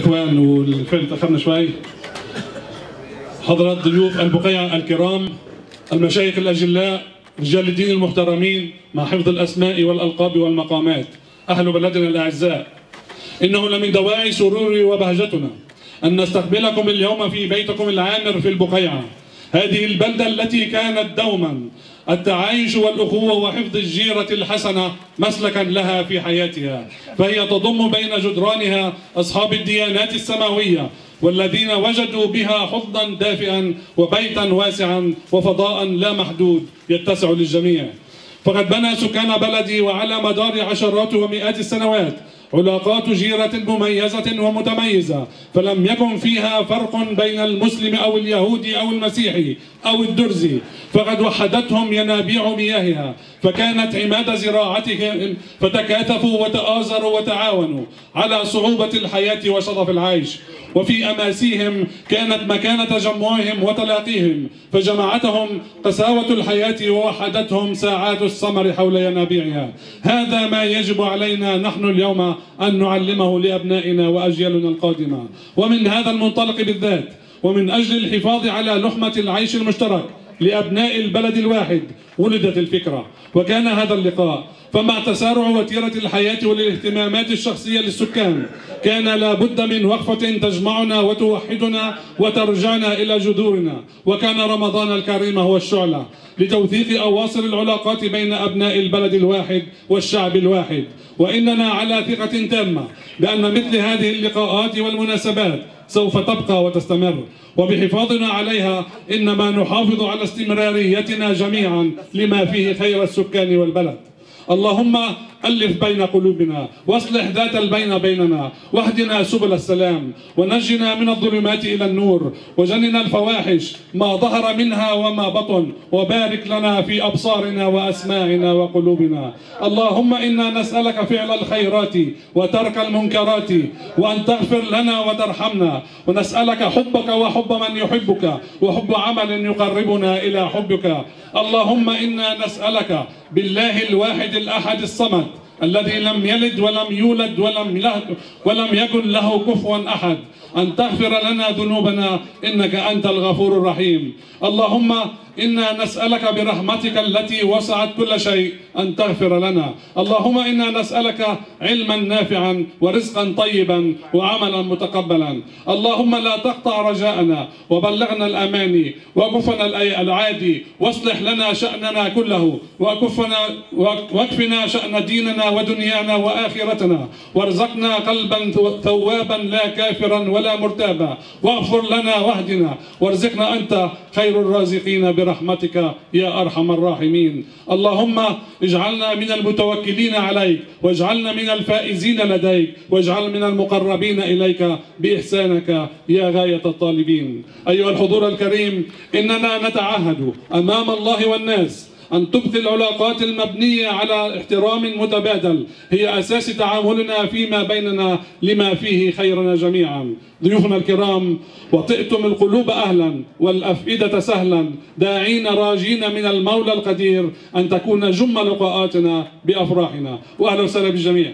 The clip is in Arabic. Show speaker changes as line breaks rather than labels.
إخوان والفعل تأخرنا شوي. حضرات ضيوف البقيع الكرام المشايخ الأجلاء رجال الدين المحترمين مع حفظ الأسماء والألقاب والمقامات. أهل بلدنا الأعزاء إنه لمن دواعي سروري وبهجتنا أن نستقبلكم اليوم في بيتكم العامر في البقيعه هذه البلدة التي كانت دوما التعايش والأخوة وحفظ الجيرة الحسنة مسلكا لها في حياتها. فهي تضم بين جدرانها أصحاب الديانات السماوية والذين وجدوا بها حضنا دافئا وبيتا واسعا وفضاء لا محدود يتسع للجميع. فقد بنى سكان بلدي وعلى مدار عشرات ومئات السنوات علاقات جيرة مميزة ومتميزة فلم يكن فيها فرق بين المسلم أو اليهودي أو المسيحي أو الدرزي فقد وحدتهم ينابيع مياهها فكانت عماد زراعتهم فتكاتفوا وتآزروا وتعاونوا على صعوبة الحياة وشرف العيش. وفي أماسيهم كانت مكان تجمعهم وتلاقيهم فجمعتهم قساوة الحياة ووحدتهم ساعات السمر حول ينابيعها. هذا ما يجب علينا نحن اليوم أن نعلمه لأبنائنا وأجيالنا القادمة. ومن هذا المنطلق بالذات ومن أجل الحفاظ على لحمة العيش المشترك لأبناء البلد الواحد ولدت الفكرة وكان هذا اللقاء. فمع تسارع وتيرة الحياة والاهتمامات الشخصية للسكان كان لابد من وقفة تجمعنا وتوحدنا وترجعنا إلى جذورنا. وكان رمضان الكريم هو الشعلة لتوثيق أواصر العلاقات بين أبناء البلد الواحد والشعب الواحد. وإننا على ثقة تامة بأن مثل هذه اللقاءات والمناسبات سوف تبقى وتستمر. وبحفاظنا عليها إنما نحافظ على استمراريتنا جميعا لما فيه خير السكان والبلد. اللهم ألف بين قلوبنا وأصلح ذات البين بيننا واهدنا سبل السلام ونجنا من الظلمات إلى النور وجننا الفواحش ما ظهر منها وما بطن وبارك لنا في أبصارنا وأسماعنا وقلوبنا. اللهم إنا نسألك فعل الخيرات وترك المنكرات وأن تغفر لنا وترحمنا ونسألك حبك وحب من يحبك وحب عمل يقربنا إلى حبك. اللهم إنا نسألك بالله الواحد الأحد الصمد الذي لم يلد ولم يولد ولم ولم يكن له كفوا أحد. أن تغفر لنا ذنوبنا إنك أنت الغفور الرحيم. اللهم إنا نسألك برحمتك التي وسعت كل شيء أن تغفر لنا. اللهم إنا نسألك علما نافعا ورزقا طيبا وعملا متقبلا. اللهم لا تقطع رجاءنا وبلغنا الاماني وكفنا العادي واصلح لنا شأننا كله وكفنا واكفنا شأن ديننا ودنيانا وآخرتنا. وارزقنا قلبا ثوابا لا كافرا ولا مرتابا. واغفر لنا واهدنا. وارزقنا أنت خير الرازقين برحمتك. يا أرحم الراحمين. اللهم اجعلنا من المتوكلين عليك واجعلنا من الفائزين لديك واجعل من المقربين إليك بإحسانك يا غاية الطالبين. أيها الحضور الكريم إننا نتعهد أمام الله والناس أن تبقي العلاقات المبنية على احترام متبادل. هي أساس تعاملنا فيما بيننا لما فيه خيرنا جميعا. ضيوفنا الكرام وطئتم القلوب أهلا والأفئدة سهلا. داعين راجين من المولى القدير أن تكون جم لقاءاتنا بأفراحنا. وأهلا وسهلا بالجميع.